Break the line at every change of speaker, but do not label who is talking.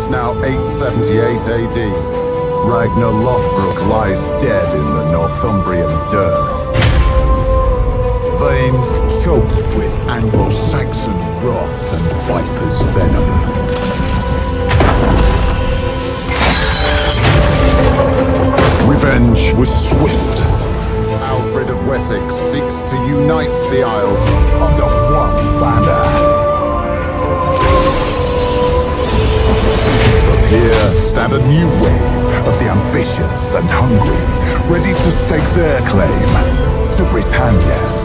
is now 878 AD. Ragnar Lothbrok lies dead in the Northumbrian dirt. Veins choked with Anglo-Saxon wrath and viper's venom. Revenge was swift. Alfred of Wessex seeks to unite the Isles under new wave of the ambitious and hungry, ready to stake their claim to Britannia